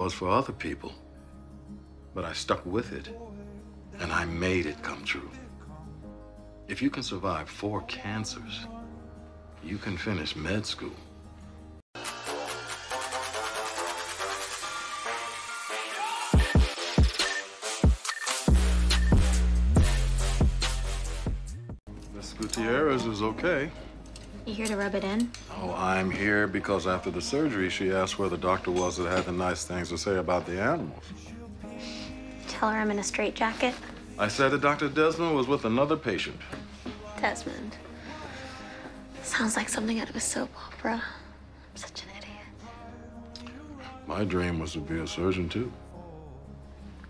was for other people, but I stuck with it and I made it come true. If you can survive four cancers, you can finish med school. Miss Gutierrez is okay. You here to rub it in? Oh, I'm here because after the surgery, she asked where the doctor was that had the nice things to say about the animals. Tell her I'm in a straitjacket. I said that Dr. Desmond was with another patient. Desmond. Sounds like something out of a soap opera. I'm such an idiot. My dream was to be a surgeon, too.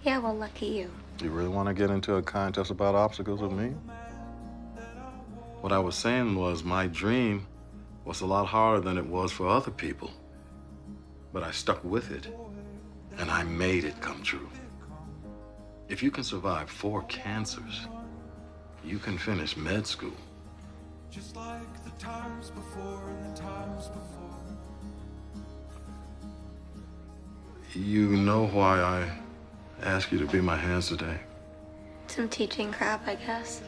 Yeah, well, lucky you. You really want to get into a contest about obstacles with me? What I was saying was my dream was a lot harder than it was for other people. But I stuck with it, and I made it come true. If you can survive four cancers, you can finish med school. Just like the times before and the times before. You know why I asked you to be my hands today? Some teaching crap, I guess.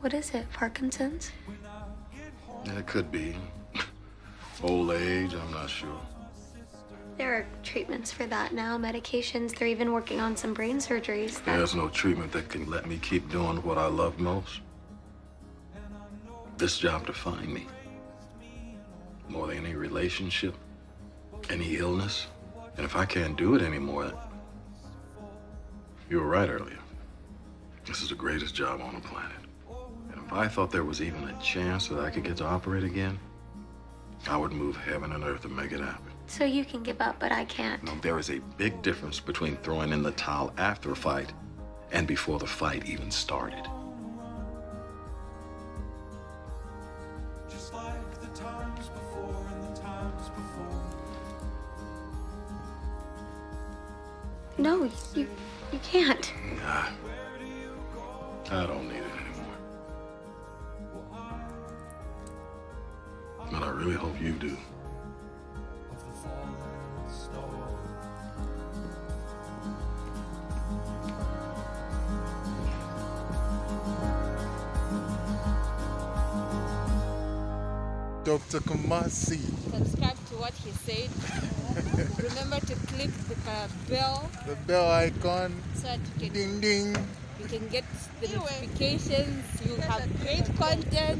What is it, Parkinson's? Yeah, it could be. Old age, I'm not sure. There are treatments for that now, medications. They're even working on some brain surgeries. That... There's no treatment that can let me keep doing what I love most. This job defined me. More than any relationship, any illness. And if I can't do it anymore, you were right earlier. This is the greatest job on the planet. And if I thought there was even a chance that I could get to operate again, I would move heaven and earth to make it happen. So you can give up, but I can't. No, there is a big difference between throwing in the towel after a fight and before the fight even started. Just like the times before and the times before. No, you you can't. Nah, I don't need it But I really hope you do. Of the falling snow. Dr. Kamasi. subscribe to what he said. Remember to click the uh, bell The bell icon. so that you can, Ding ding. you can get the notifications. You have great content.